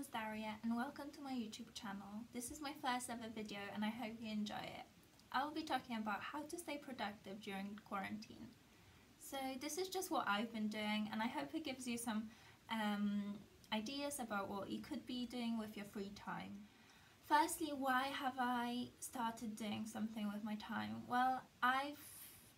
is Daria and welcome to my YouTube channel. This is my first ever video and I hope you enjoy it. I will be talking about how to stay productive during quarantine. So this is just what I've been doing and I hope it gives you some um, ideas about what you could be doing with your free time. Firstly, why have I started doing something with my time? Well, I've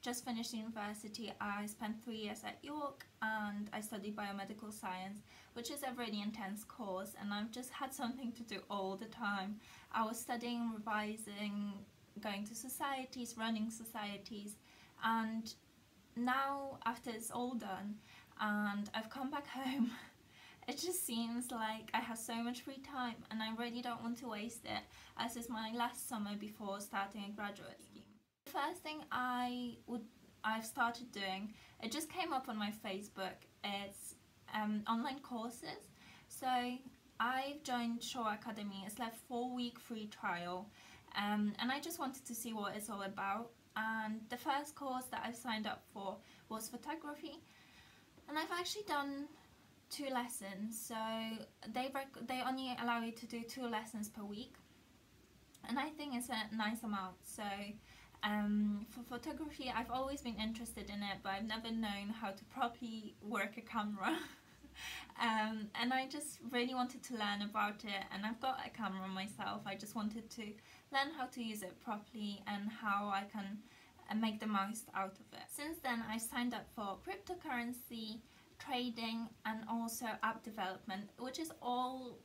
just finished university. I spent three years at York and I studied biomedical science, which is a really intense course and I've just had something to do all the time. I was studying, revising, going to societies, running societies and now after it's all done and I've come back home it just seems like I have so much free time and I really don't want to waste it as it's my last summer before starting a graduate first thing I would I've started doing, it just came up on my Facebook, it's um, online courses. So I've joined Shaw Academy, it's like four week free trial um, and I just wanted to see what it's all about. And the first course that I've signed up for was photography and I've actually done two lessons. So they they only allow you to do two lessons per week and I think it's a nice amount. So um, for photography, I've always been interested in it, but I've never known how to properly work a camera. um, and I just really wanted to learn about it, and I've got a camera myself. I just wanted to learn how to use it properly and how I can uh, make the most out of it. Since then, I signed up for cryptocurrency, trading, and also app development, which is all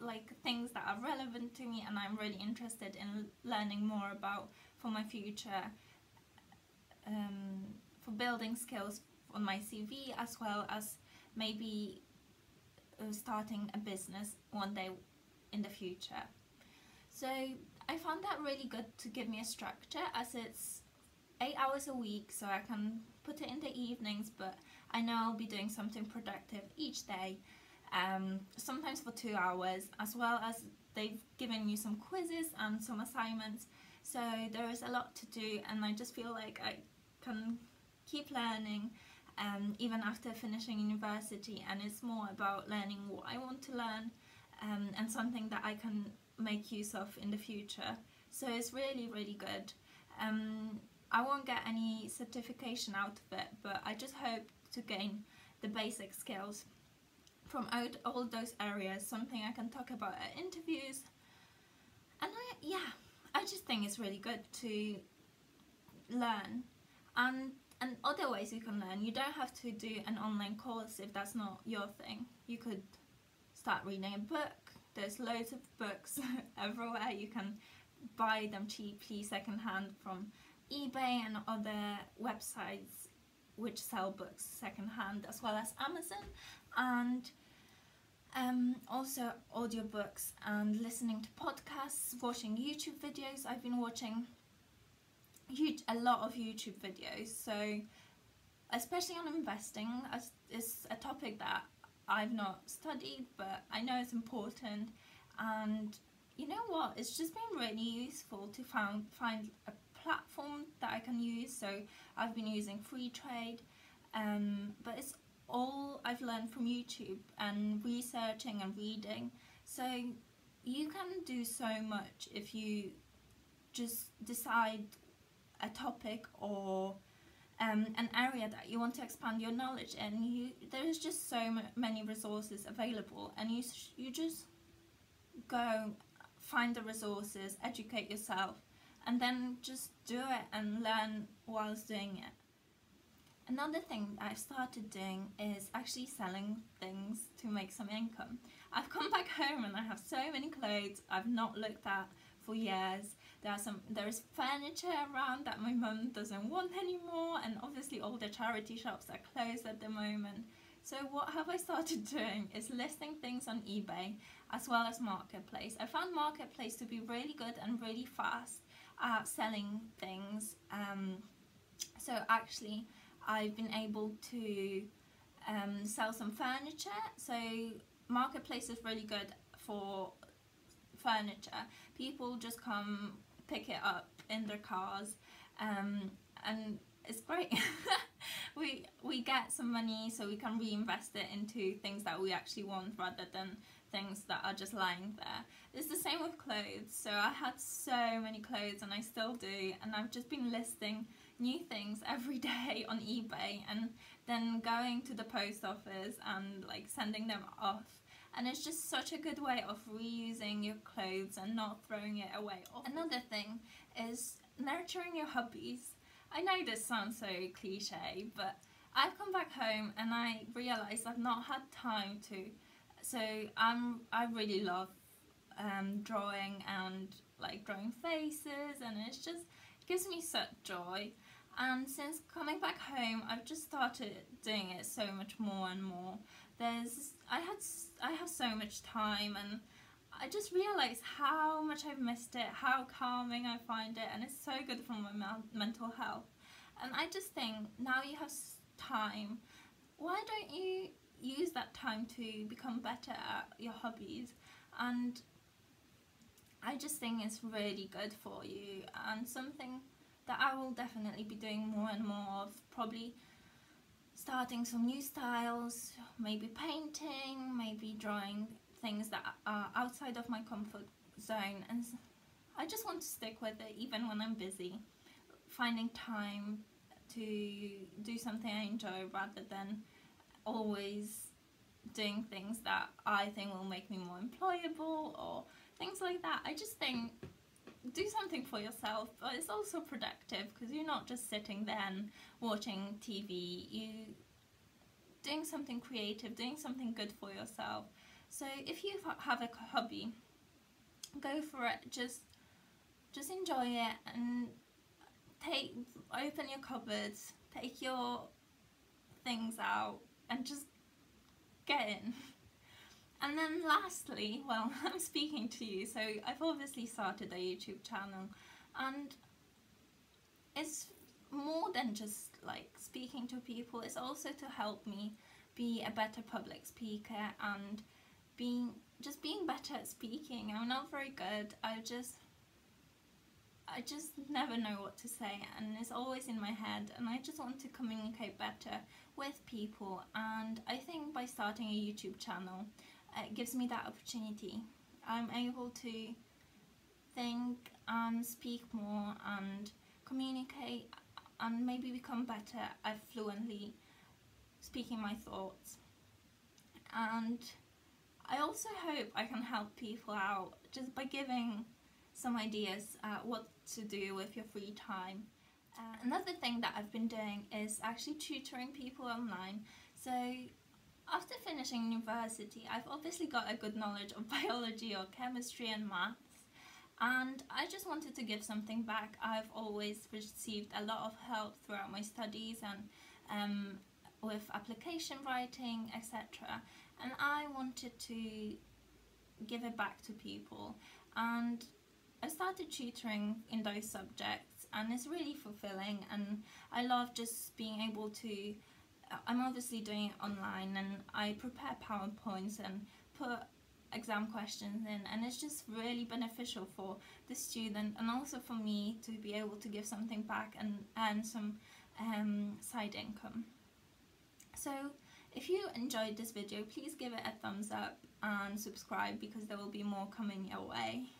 like things that are relevant to me and I'm really interested in learning more about for my future um, for building skills on my CV as well as maybe uh, starting a business one day in the future. So I found that really good to give me a structure as it's eight hours a week so I can put it in the evenings but I know I'll be doing something productive each day um, sometimes for two hours as well as they've given you some quizzes and some assignments so there is a lot to do and I just feel like I can keep learning um, even after finishing university and it's more about learning what I want to learn um, and something that I can make use of in the future. So it's really really good. Um, I won't get any certification out of it but I just hope to gain the basic skills from all those areas, something I can talk about at interviews and I, yeah I just think it's really good to learn and and other ways you can learn. You don't have to do an online course if that's not your thing. You could start reading a book. There's loads of books everywhere. You can buy them cheaply secondhand from eBay and other websites which sell books secondhand as well as Amazon and um, also audiobooks and listening to podcasts, watching YouTube videos. I've been watching huge, a lot of YouTube videos, so especially on investing, it's a topic that I've not studied, but I know it's important. And you know what? It's just been really useful to find find a platform that I can use. So I've been using Freetrade, um, but it's all I've learned from YouTube and researching and reading. So you can do so much if you just decide a topic or um, an area that you want to expand your knowledge in. You there's just so many resources available, and you you just go find the resources, educate yourself, and then just do it and learn whilst doing it. Another thing I've started doing is actually selling things to make some income. I've come back home and I have so many clothes I've not looked at for years. There are some there is furniture around that my mum doesn't want anymore and obviously all the charity shops are closed at the moment. So what have I started doing is listing things on eBay as well as Marketplace. I found Marketplace to be really good and really fast at selling things. Um, so actually I've been able to um, sell some furniture. So Marketplace is really good for furniture. People just come pick it up in their cars um, and it's great. we we get some money so we can reinvest it into things that we actually want rather than things that are just lying there. It's the same with clothes. So I had so many clothes and I still do and I've just been listing new things every day on eBay and then going to the post office and like sending them off and it's just such a good way of reusing your clothes and not throwing it away. Another thing is nurturing your hobbies. I know this sounds so cliche but I've come back home and I realised I've not had time to so I'm I really love um, drawing and like drawing faces and it's just it gives me such joy and since coming back home I've just started doing it so much more and more. There's I had I have so much time and I just realised how much I've missed it how calming I find it and it's so good for my mental health. And I just think now you have time why don't you use that time to become better at your hobbies? And I just think it's really good for you. And something that I will definitely be doing more and more of probably starting some new styles maybe painting maybe drawing things that are outside of my comfort zone and I just want to stick with it even when I'm busy finding time to do something I enjoy rather than always doing things that I think will make me more employable or things like that. I just think do something for yourself but it's also productive because you're not just sitting there and watching TV you doing something creative doing something good for yourself. So if you have a hobby go for it. Just just enjoy it and take open your cupboards take your things out and just get in. And then lastly, well, I'm speaking to you, so I've obviously started a YouTube channel and it's more than just like speaking to people, it's also to help me be a better public speaker and being just being better at speaking. I'm not very good. I just I just never know what to say and it's always in my head and I just want to communicate better with people and I think by starting a YouTube channel it gives me that opportunity. I'm able to think and speak more and communicate and maybe become better at fluently speaking my thoughts and I also hope I can help people out just by giving some ideas uh, what to do with your free time. Uh, another thing that I've been doing is actually tutoring people online. So after finishing university, I've obviously got a good knowledge of biology or chemistry and maths and I just wanted to give something back. I've always received a lot of help throughout my studies and um, with application writing, etc. And I wanted to give it back to people and I started tutoring in those subjects and it's really fulfilling and I love just being able to I'm obviously doing it online and I prepare PowerPoints and put exam questions in and it's just really beneficial for the student and also for me to be able to give something back and earn some um, side income. So if you enjoyed this video please give it a thumbs up and subscribe because there will be more coming your way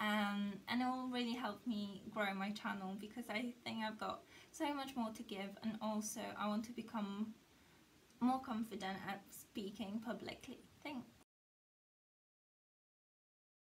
um, and it will really help me grow my channel because I think I've got so much more to give and also I want to become more confident at speaking publicly.